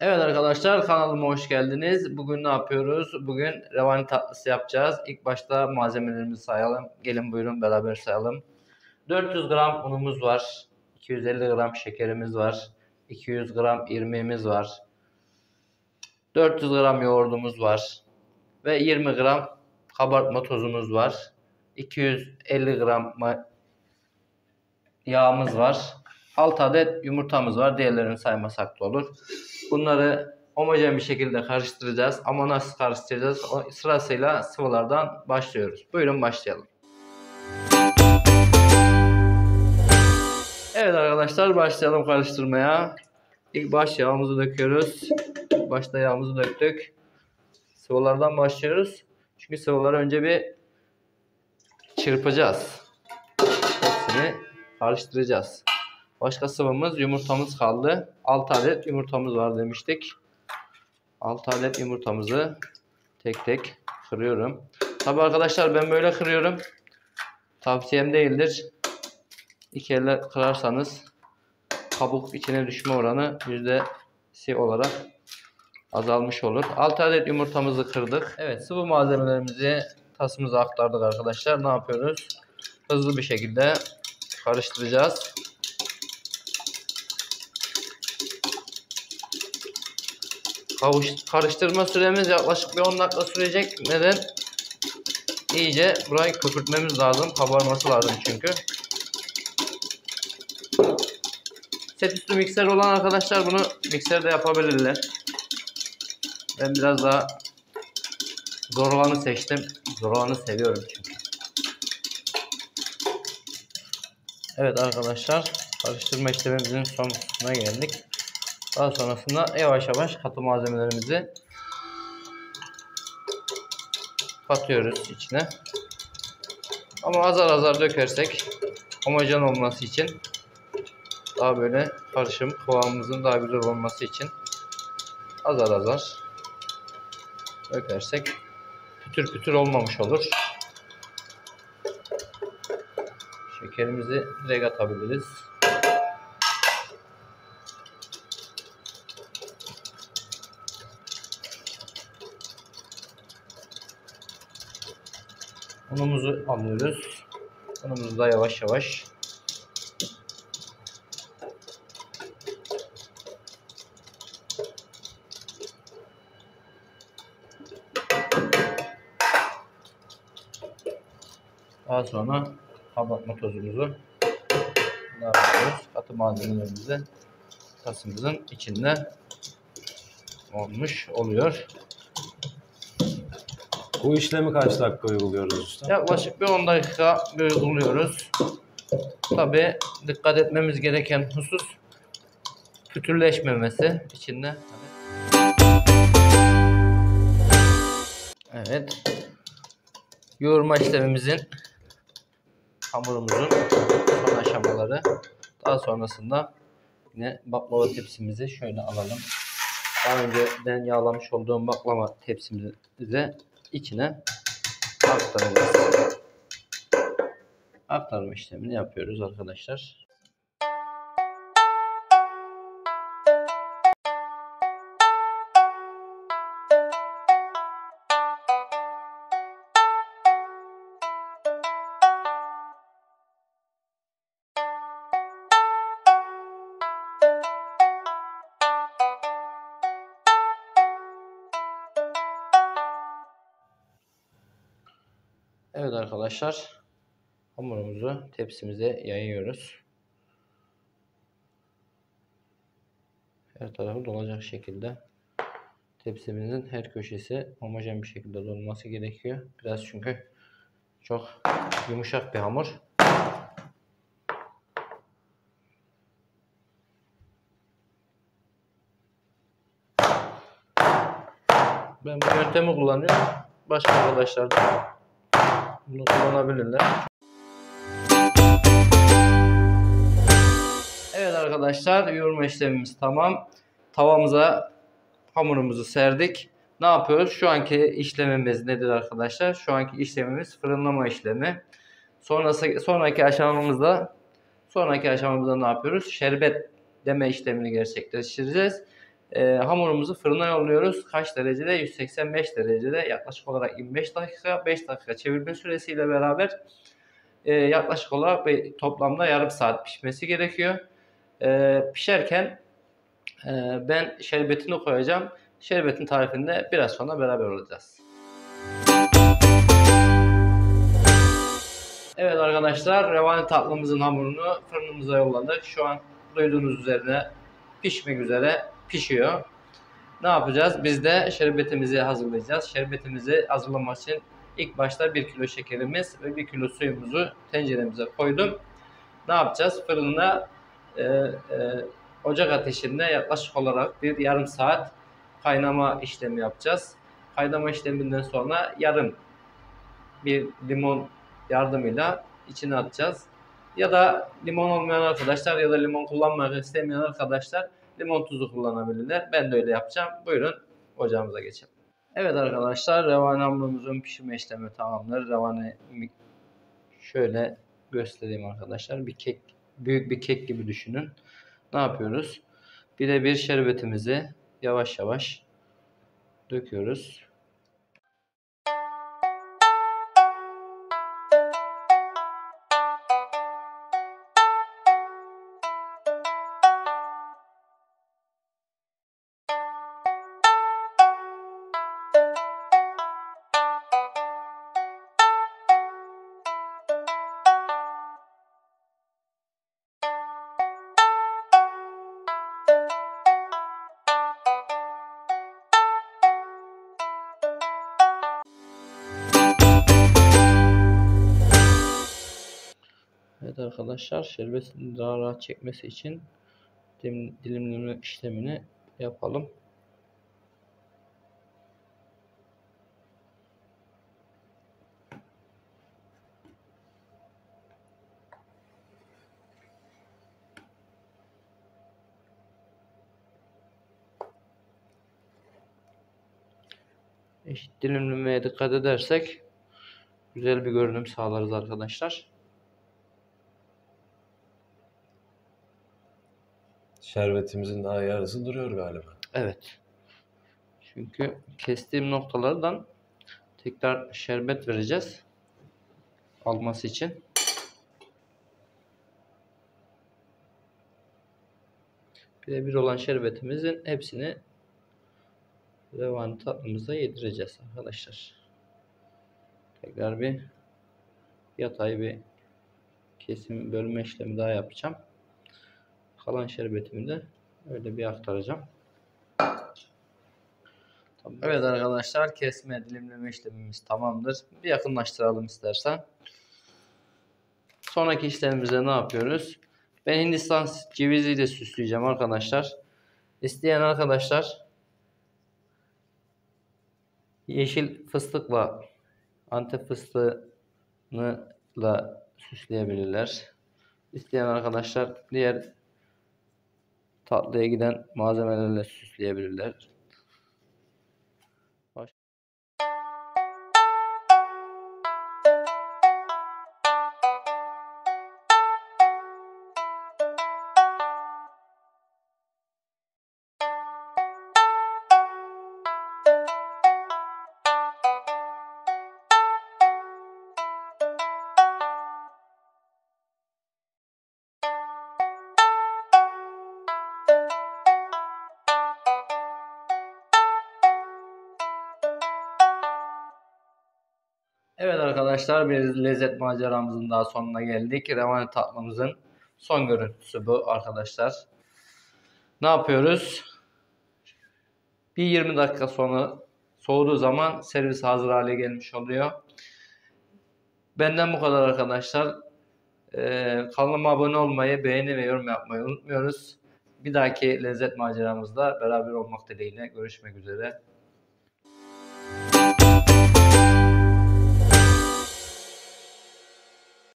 Evet arkadaşlar kanalıma hoş geldiniz. Bugün ne yapıyoruz? Bugün revani tatlısı yapacağız. İlk başta malzemelerimizi sayalım. Gelin buyurun beraber sayalım. 400 gram unumuz var. 250 gram şekerimiz var. 200 gram irmiğimiz var. 400 gram yoğurdumuz var. Ve 20 gram kabartma tozumuz var. 250 gram yağımız var. 6 adet yumurtamız var. Diğerlerini saymasak da olur. Bunları homojen bir şekilde karıştıracağız. Ama nasıl karıştıracağız? O sırasıyla sıvılardan başlıyoruz. Buyurun başlayalım. Evet arkadaşlar başlayalım karıştırmaya. İlk baş yağımızı döküyoruz. Başta yağımızı döktük. Sıvılardan başlıyoruz. Çünkü sıvıları önce bir çırpacağız. Hepsini karıştıracağız. Başka sıvımız yumurtamız kaldı. 6 adet yumurtamız var demiştik. 6 adet yumurtamızı tek tek kırıyorum. Tabi arkadaşlar ben böyle kırıyorum. Tavsiyem değildir. İki elle kırarsanız kabuk içine düşme oranı yüzdesi olarak azalmış olur. 6 adet yumurtamızı kırdık. Evet sıvı malzemelerimizi tasımıza aktardık arkadaşlar. Ne yapıyoruz? Hızlı bir şekilde karıştıracağız. Kavuş, karıştırma süremiz yaklaşık bir 10 dakika sürecek. Neden? İyice burayı köpürtmemiz lazım. Kabarması lazım çünkü. Set üstü mikser olan arkadaşlar bunu mikserde yapabilirler. Ben biraz daha zor olanı seçtim. Zor olanı seviyorum çünkü. Evet arkadaşlar karıştırma işlemimizin sonuna geldik. Daha sonrasında yavaş yavaş katı malzemelerimizi katıyoruz içine. Ama azar azar dökersek homojen olması için daha böyle karışım kıvamımızın daha güzel olması için azar azar dökersek pütür pütür olmamış olur. Şekerimizi direkt atabiliriz. Unumuzu alıyoruz. Unumuzu da yavaş yavaş Daha sonra kabartma tozumuzu alıyoruz. Katı malzemelerimizi tasımızın içinde olmuş oluyor. Bu işlemi kaç dakika uyguluyoruz usta? Yaklaşık bir 10 dakika uyguluyoruz. Tabi dikkat etmemiz gereken husus pütürleşmemesi içinde. Evet. Yoğurma işlemimizin hamurumuzun son aşamaları. Daha sonrasında yine baklava tepsimizi şöyle alalım. Daha önceden yağlamış olduğum baklava tepsimizi içine aktaracağız. Aktarma işlemini yapıyoruz arkadaşlar. Evet arkadaşlar hamurumuzu tepsimize yayıyoruz. Her tarafı dolacak şekilde tepsimizin her köşesi homojen bir şekilde dolması gerekiyor. Biraz çünkü çok yumuşak bir hamur. Ben bu yöntemi kullanıyorum. Başka arkadaşlar da bunu kullanabilirler. Evet arkadaşlar yoğurma işlemimiz tamam. Tavamıza hamurumuzu serdik. Ne yapıyoruz? Şu anki işlemimiz nedir arkadaşlar? Şu anki işlemimiz fırınlama işlemi. Sonrası, sonraki aşamamızda sonraki aşamamızda ne yapıyoruz? Şerbet deme işlemini gerçekleştireceğiz. Ee, hamurumuzu fırına yolluyoruz. Kaç derecede? 185 derecede. Yaklaşık olarak 25 dakika, 5 dakika çevirme süresiyle beraber e, yaklaşık olarak bir toplamda yarım saat pişmesi gerekiyor. Ee, pişerken e, ben şerbetini koyacağım. Şerbetin tarifinde biraz sonra beraber olacağız. Evet arkadaşlar, revani tatlımızın hamurunu fırınımıza yolladık. Şu an duyduğunuz üzerine pişmek üzere pişiyor. Ne yapacağız? Biz de şerbetimizi hazırlayacağız. Şerbetimizi hazırlamak için ilk başta 1 kilo şekerimiz ve 1 kilo suyumuzu tenceremize koydum. Ne yapacağız? Fırında e, e, ocak ateşinde yaklaşık olarak bir yarım saat kaynama işlemi yapacağız. Kaynama işleminden sonra yarım bir limon yardımıyla içine atacağız. Ya da limon olmayan arkadaşlar ya da limon kullanmak istemeyen arkadaşlar limon tuzu kullanabilirler. Ben de öyle yapacağım. Buyurun ocağımıza geçelim. Evet arkadaşlar revani hamurumuzun pişirme işlemi tamamdır. Revani şöyle göstereyim arkadaşlar. Bir kek, büyük bir kek gibi düşünün. Ne yapıyoruz? Birebir şerbetimizi yavaş yavaş döküyoruz. Evet arkadaşlar şerbetin daha rahat çekmesi için dilim- dilimleme işlemini yapalım. Eşit dilimlemeye dikkat edersek güzel bir görünüm sağlarız arkadaşlar. Şerbetimizin daha yarısı duruyor galiba. Evet. Çünkü kestiğim noktalardan tekrar şerbet vereceğiz. Alması için. Birebir olan şerbetimizin hepsini revani tatlımıza yedireceğiz arkadaşlar. Tekrar bir yatay bir kesim bölme işlemi daha yapacağım. Kalan şerbetimi de öyle bir aktaracağım. Tamam. Evet arkadaşlar kesme dilimleme işlemimiz tamamdır. Bir yakınlaştıralım istersen. Sonraki işlemimizde ne yapıyoruz? Ben Hindistan ceviziyle süsleyeceğim arkadaşlar. İsteyen arkadaşlar yeşil fıstıkla antep fıstığını süsleyebilirler. İsteyen arkadaşlar diğer tatlıya giden malzemelerle süsleyebilirler. Evet arkadaşlar bir lezzet maceramızın daha sonuna geldik. Revani tatlımızın son görüntüsü bu arkadaşlar. Ne yapıyoruz? Bir 20 dakika sonra soğuduğu zaman servis hazır hale gelmiş oluyor. Benden bu kadar arkadaşlar. Ee, kanalıma abone olmayı, beğeni ve yorum yapmayı unutmuyoruz. Bir dahaki lezzet maceramızda beraber olmak dileğiyle görüşmek üzere.